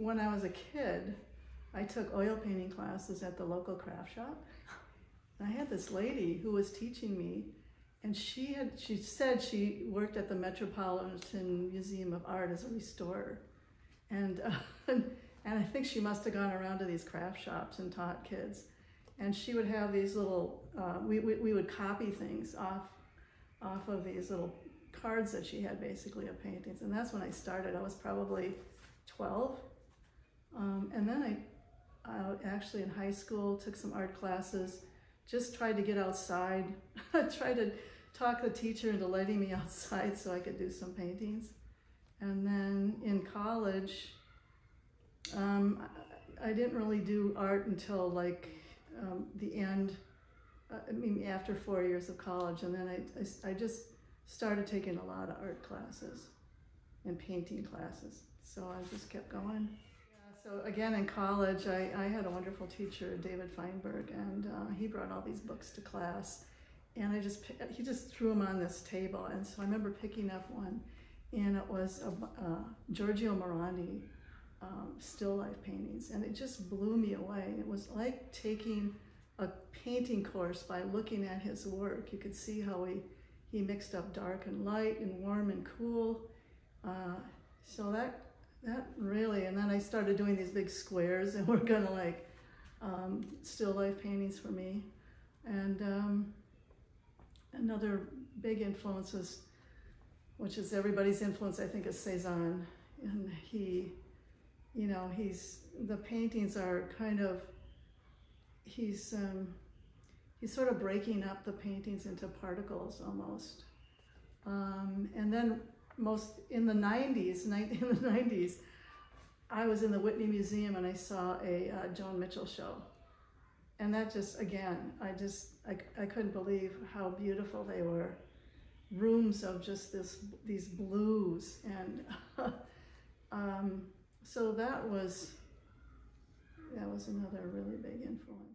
when I was a kid, I took oil painting classes at the local craft shop. I had this lady who was teaching me, and she had she said she worked at the Metropolitan Museum of Art as a restorer, and uh, and I think she must have gone around to these craft shops and taught kids. And she would have these little uh, we, we we would copy things off off of these little cards that she had basically of paintings, and that's when I started. I was probably twelve, um, and then I, I actually in high school took some art classes just tried to get outside, I tried to talk the teacher into letting me outside so I could do some paintings. And then in college, um, I, I didn't really do art until like um, the end, uh, I mean, after four years of college. And then I, I, I just started taking a lot of art classes and painting classes. So I just kept going. So again, in college, I, I had a wonderful teacher, David Feinberg, and uh, he brought all these books to class. And I just, he just threw them on this table. And so I remember picking up one, and it was a, uh, Giorgio Morandi um, still life paintings. And it just blew me away. It was like taking a painting course by looking at his work. You could see how he, he mixed up dark and light and warm and cool. Uh, so that that really, and then I started doing these big squares and we're gonna like um, still life paintings for me. And um, another big influence was, which is everybody's influence, I think, is Cezanne. And he, you know, he's, the paintings are kind of, he's, um, he's sort of breaking up the paintings into particles almost. Um, and then most in the 90s, in the 90s, I was in the Whitney Museum and I saw a uh, Joan Mitchell show. And that just, again, I just, I, I couldn't believe how beautiful they were. Rooms of just this, these blues. And um, so that was, that was another really big influence.